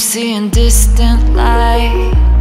seeing distant lights.